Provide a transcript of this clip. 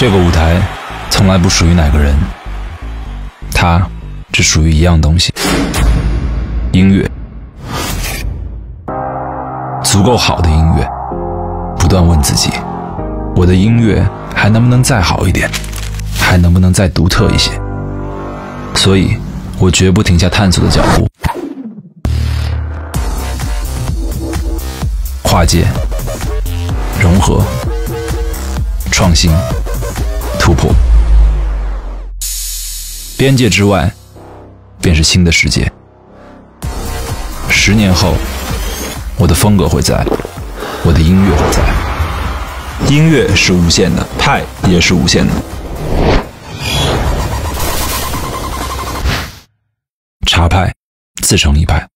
这个舞台从来不属于哪个人，它只属于一样东西——音乐。足够好的音乐，不断问自己：我的音乐还能不能再好一点？还能不能再独特一些？所以，我绝不停下探索的脚步，跨界、融合、创新、突破，边界之外便是新的世界。十年后，我的风格会在，我的音乐会在。音乐是无限的，派也是无限的。茶派自成一派。